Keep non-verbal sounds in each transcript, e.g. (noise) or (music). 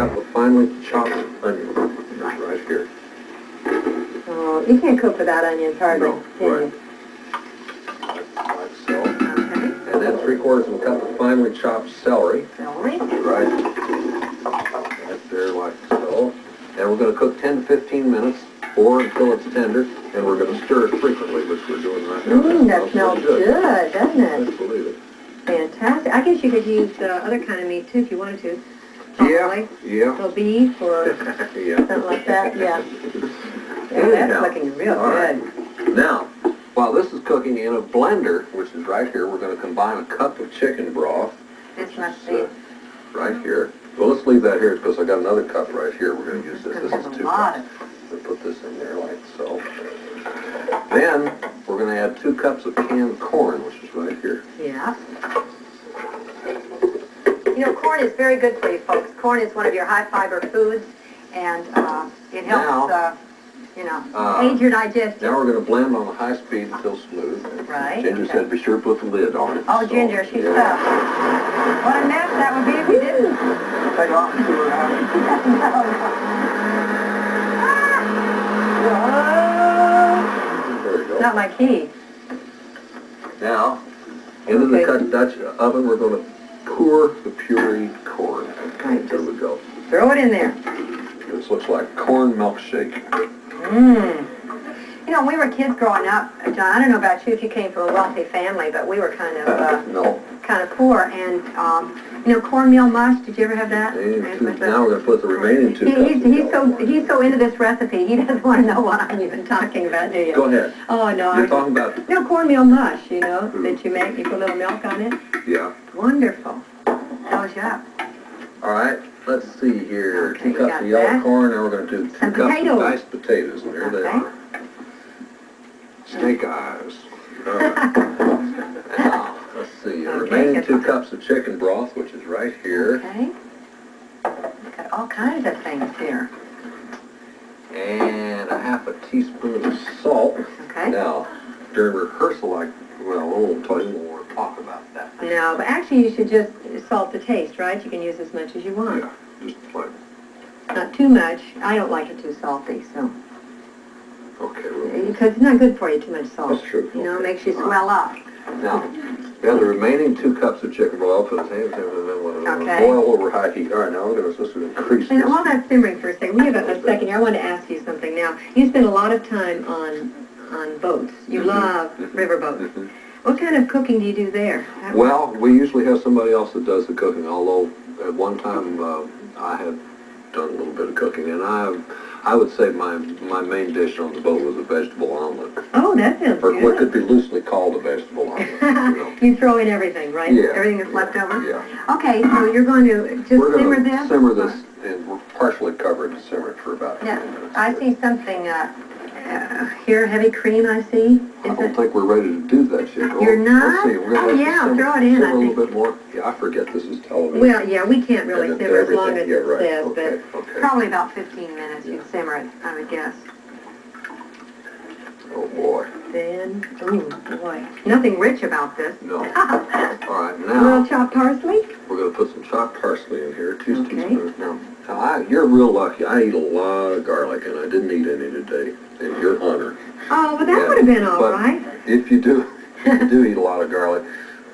cup of finely chopped onion right here. Oh, you can't cook without onions hardly, no, can right. Like so. Okay. And then three quarters of a cup of finely chopped celery. Celery. Right. Right there like so. And we're going to cook 10 to 15 minutes or until it's tender, and we're going to stir it frequently, which we're doing right now. Mmm, that smells good. good, doesn't it? Best believe it. Fantastic. I guess you could use uh, other kind of meat, too, if you wanted to. Yeah, Probably. yeah, Little beef or yeah. something like that, yeah. Yeah, that's looking real All right. good. Now, while this is cooking in a blender, which is right here, we're gonna combine a cup of chicken broth, This must uh, be, right here. Well, let's leave that here, because I got another cup right here, we're gonna use this, this is a two cups. We'll put this in there like so. Then, we're gonna add two cups of canned corn, which is right here. yeah. You know, corn is very good for you folks. Corn is one of your high fiber foods and uh, it helps, Now- uh, you know, Uh, aid your digestion. Now, we're gonna blend on a high speed until smooth. Right, Ginger okay. said, be sure to put the lid on it. Oh, so, Ginger, she's yeah. tough. What a mess that would be if (laughs) you didn't. Take off and see what happens. There we go. Not my key. Now, into the Okay. cut Dutch oven, we're gonna pour the pureed corn. Right, There just we go. throw it in there. This looks like corn milkshake. Mmm. You know, when we were kids growing up, John, I don't know about you if you came from a wealthy family, but we were kind of, uh, (laughs) No. kind of poor. And, um, you know, cornmeal mush, did you ever have that? Two- Now we're gonna put the remaining two He- He's, he's so, he's so into this recipe, he (laughs) doesn't want to know what I'm even talking about, do you? Go ahead. Oh, no. You're I- talking about, No, cornmeal mush, you know, that you make, you put a little milk on it. yeah. Wonderful. Fills you up. All right, let's see here. Okay, Two cups of yellow that. corn, now we're gonna do two Some cups potatoes. of diced potatoes, and there they are. Snake eyes. Right. (laughs) Now, uh, let's see, the Okay, remaining two cups of chicken broth, which is right here. Okay. Got all kinds of things here. and a half a teaspoon of salt. Okay? Now, during rehearsal, I, well, I won't tell you, we won't talk about that. No, but actually you should just salt the taste, right? You can use as much as you want. Yeah, just like, Not too much. I don't like it too salty, so. okay, well, Because it's not good for you, too much salt. That's true. You know, it makes you swell up. now, now the remaining two cups of chicken broth, put the hands in and then let Okay. boil over high heat. All right, now we're supposed to increase And while that's simmering for a second, we have a, a second here. I want to ask you something now. You spend a lot of time on, on boats. You Mhm. love Mhm. river boats. Mhm. What kind of cooking do you do there? Well, we usually have somebody else that does the cooking, although at one time, uh, I had done a little bit of cooking, and I, I would say my, my main dish on the boat was a vegetable omelet. Oh, that sounds Or what could be loosely called a vegetable (laughs) omelet, you know. You throw in everything, right? Yeah. Everything that's left over? Yeah. Okay, so you're going to just We're simmer gonna this? simmer this, and we're partially covered to simmer it for about Yeah, minutes. I see something, uh, uh, here, heavy cream, I see. I Is don't it? think we're ready to do that yet. Oh, You're let's not? see, we're Oh, yeah, throw it in, I a little bit more. Yeah, I forget this is television. Well, yeah, we can't really simmer as long as yeah, it right, says, okay, but okay. probably about 15 minutes you'd simmer it, I would guess. Oh, boy. Then, oh boy, nothing rich about this. No. (laughs) All right, now. A little chopped parsley? We're gonna put some chopped parsley in here, two Okay. teaspoons. Now, now, I, you're real lucky. I eat a lot of garlic, and I didn't eat any today, and you're honored. Oh, well, Yeah, that would have been all but- right. If you do, if you do eat a lot of (laughs) garlic,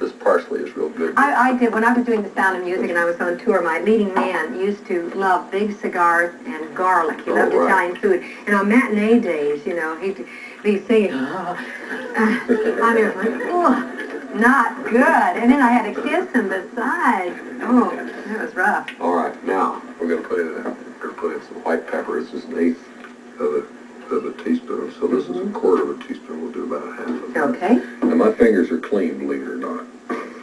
this parsley is real good. I, I did, when I was doing The Sound of Music and I was on tour, my leading man used to love big cigars and garlic. He Oh, loved right. Italian food. And on matinee days, you know, he'd be singing, oh, (laughs) I mean, it was like, oh, not good. And then I had to kiss him besides. Oh, that was rough. All right, now, we're gonna put in, we're gonna put in some white pepper. This is an eighth of a, of a teaspoon, so this is a mm-hmm. quarter of a teaspoon. We'll do about a half of it. Okay. And my fingers are clean, believe it or not.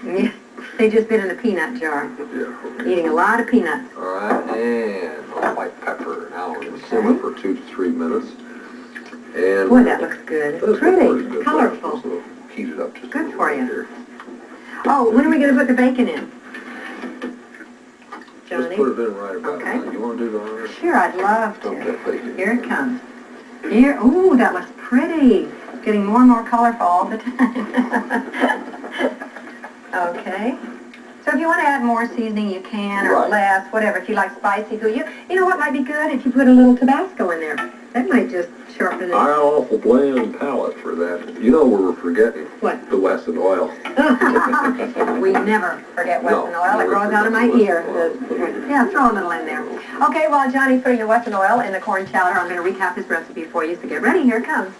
Yeah. They just been in a peanut jar, Yeah, okay. eating a lot of peanuts. All right, and a white pepper. Now we're gonna simmer for two to three minutes. And. Boy, that looks good. Look Pretty, good. colorful. Heat it up just a Good little for bit you. here. Oh, when are we gonna put the bacon in? Johnny? put it in right about Okay. now. You wanna do the honors? Sure, I'd love Dump to. that bacon. Here it comes. Here, ooh, that looks pretty. Getting more and more colorful all the (laughs) time. okay. So if you want to add more seasoning, you can, or Right. less, whatever. If you like spicy you you know what might be good if you put a little Tabasco in there. That might just sharpen I it. got awful bland palate for that. You know we're forgetting What? the Wesson oil. (laughs) We never forget No, Wesson oil. It grows out of my ear. Oil. Yeah, throw a little in there. Okay, while Johnny's putting the Wesson oil in the corn chowder, I'm going to recap his recipe for you. So get ready. Here it comes.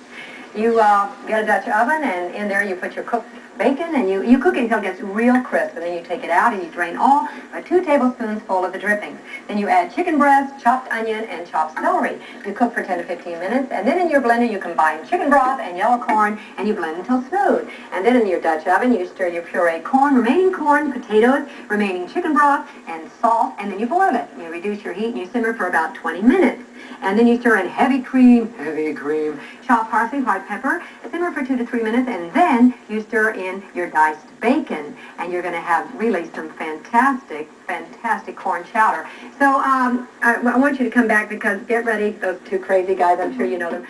You uh, get a Dutch oven, and in there you put your cooked bacon, and you, you cook it until it gets real crisp, and then you take it out and you drain all but two tablespoons full of the drippings. Then you add chicken breast, chopped onion, and chopped celery. You cook for 10 to 15 minutes, and then in your blender you combine chicken broth and yellow corn, and you blend until smooth. And then in your Dutch oven you stir your pureed corn, remaining corn, potatoes, remaining chicken broth, and salt, and then you boil it. You reduce your heat and you simmer for about 20 minutes. And then you stir in heavy cream, heavy cream, chopped parsley, white pepper, simmer for two to three minutes, and then you stir in your diced bacon. And you're going to have really some fantastic, fantastic corn chowder. So um, I, I want you to come back because get ready, those two crazy guys, I'm sure you know them.